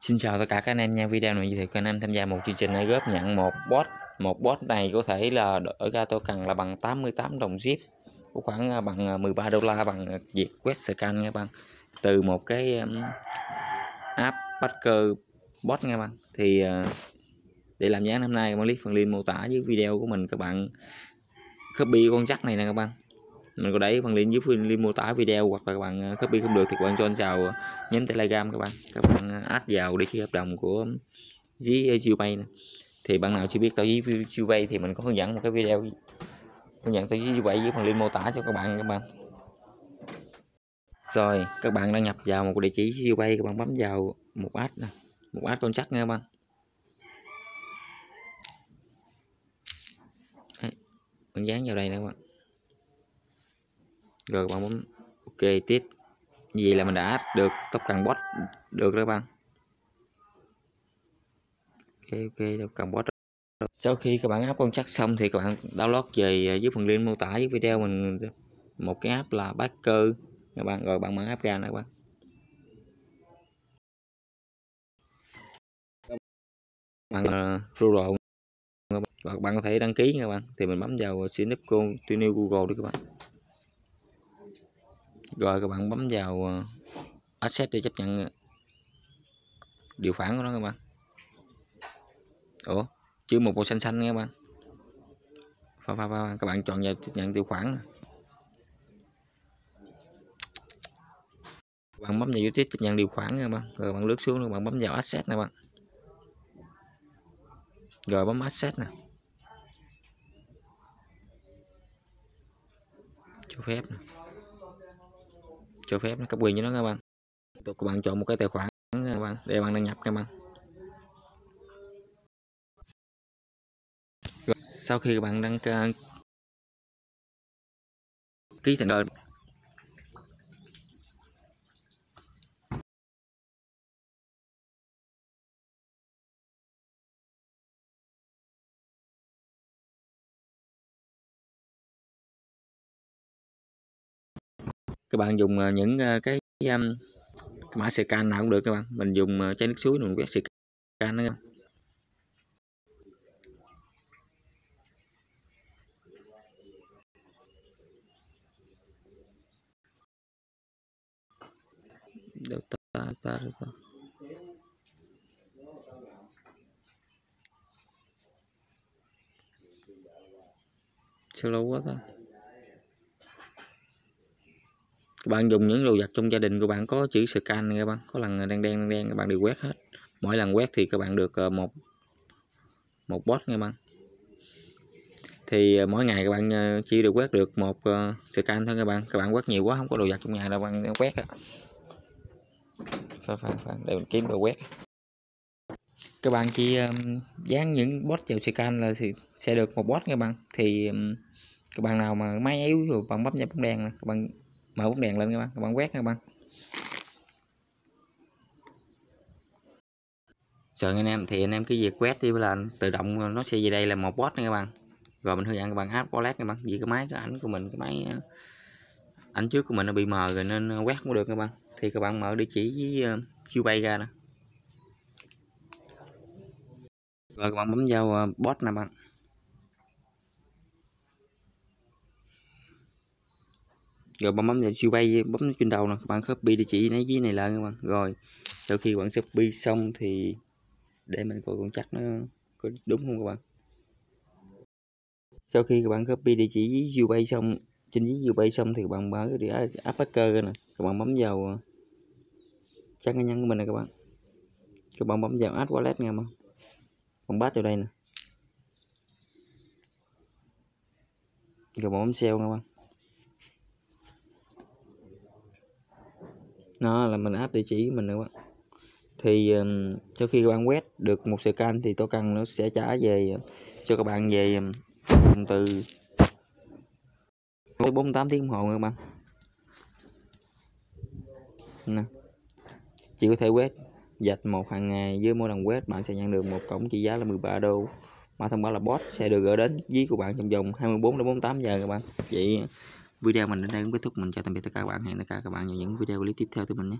Xin chào tất cả các anh em nha. Video này thì các anh em tham gia một chương trình này góp nhận một bot. Một bot này có thể là ở ra tôi cần là bằng 88 đồng zip có khoảng à, bằng à, 13 đô la bằng à, việc quét scan nha bạn. Từ một cái um, app Backer bot nha bạn. Thì uh, để làm giá năm nay các click phần link mô tả dưới video của mình các bạn. Copy con chắc này nè các bạn mình có đẩy phần link dưới phần link mô tả video hoặc là các bạn ờ, copy không được thì các bạn cho anh vào ờ, nhóm telegram các bạn. Các bạn ờ, add vào để ký hợp đồng của dưới Zubay này thì bạn nào chưa biết tao với Zubay thì mình có hướng dẫn một cái video. Hướng dẫn tao dưới Zubay dưới phần link mô tả cho các bạn các bạn. Rồi, các bạn đăng nhập vào một địa chỉ Zubay các bạn bấm vào một ad này một ad con chắc nha các bạn. Bạn dán vào đây nè các bạn rồi các bạn muốn ok tiếp. Như vậy là mình đã được tóc cần bot được đó các bạn. Ok ok tóc cần bot sau khi các bạn áp con chắc xong thì các bạn download về à, dưới phần link mô tả dưới video mình. Một cái app là Backer. Các bạn rồi bạn mở app ra nè các bạn. Bạn à, uh, rồi và bạn có thể đăng ký nha các bạn. Thì mình bấm vào sign up to new Google đi các bạn rồi các bạn bấm vào ờ, accept để chấp nhận ờ, điều khoản của nó các bạn. Ủa chữ một màu xanh xanh nha các bạn. Pha, pha, pha. các bạn chọn vào chấp nhận điều khoản các bạn bấm vào YouTube chấp nhận điều khoản nha các bạn. Rồi bạn lướt xuống các bạn bấm vào accept nè bạn. Rồi bấm accept nè. Cho phép nè cho phép nó cấp quyền cho nó các bạn. Tụi các bạn chọn một cái tài khoản các bạn để bạn đăng nhập các bạn. Rồi, sau khi các bạn đăng à, ký thành đơn các bạn dùng ờ, những ờ, cái, cái mã scan nào cũng được các bạn. Mình dùng ờ, chai nước suối mình quét scan đó được ta ta được ta. slow quá ta. Các bạn dùng những đồ vật trong gia đình của bạn có chữ scan này các bạn có lần đen đen đen các bạn đều quét hết. Mỗi lần quét thì các bạn được ờ, một một bot nha bạn thì ờ, mỗi ngày các bạn ờ, chỉ được quét được một scan thôi các bạn các bạn quét nhiều quá, không có đồ vật trong nhà đâu, bạn quét để mình kiếm đồ quét. Các bạn chỉ dán những bot vào scan là thì sẽ được một bot nha bạn thì các bạn nào mà máy yếu rồi bạn bấm nhấp bóng đen các bạn mở bóng đèn lên các bạn các bạn quét các bạn rồi anh em thì anh em cái việc quét đi là tự động nó sẽ về đây là một bot nha các bạn. Rồi mình hướng dẫn các bạn app wallet các bạn vì cái máy cái ảnh của mình cái máy ờ, ảnh trước của mình nó bị mờ rồi nên ờ, quét không được các bạn thì các bạn mở địa chỉ với ờ, uh, siêu bay ra nè. Rồi các bạn bấm vào uh, bot nè bạn rồi bấm bấm vào siêu bay, bấm trên đầu nè các bạn copy địa chỉ lấy dưới này lên các bạn. Rồi, sau khi bạn copy xong thì để mình coi con chắc nó có đúng không các bạn? Sau khi các bạn copy địa chỉ dưới siêu bay xong, trên dưới siêu bay xong thì các bạn mở cái đĩa app hacker ra nè, các bạn bấm vào ờ, trang cá nhân của mình nè các bạn. Các bạn bấm vào add wallet nha mà. Bạn bắt vào đây nè. Rồi bấm sale nha bạn. Nó là mình áp địa chỉ của mình nữa. Thì um, sau khi các bạn quét được một scan thì token nó sẽ trả về cho các bạn về um, từ 48 tiếng đồng hồ các bạn. Nè chỉ có thể quét dạch một hàng ngày. Với mỗi lần quét bạn sẽ nhận được một cổng trị giá là 13 đô. Mà thông báo là bot sẽ được gửi đến ví của bạn trong vòng 24 đến 48 giờ các bạn. Vậy video mình đến đây cũng kết thúc. Mình chào tạm biệt tất cả các bạn. Hẹn tất cả các bạn vào những video clip tiếp theo từ mình nhé.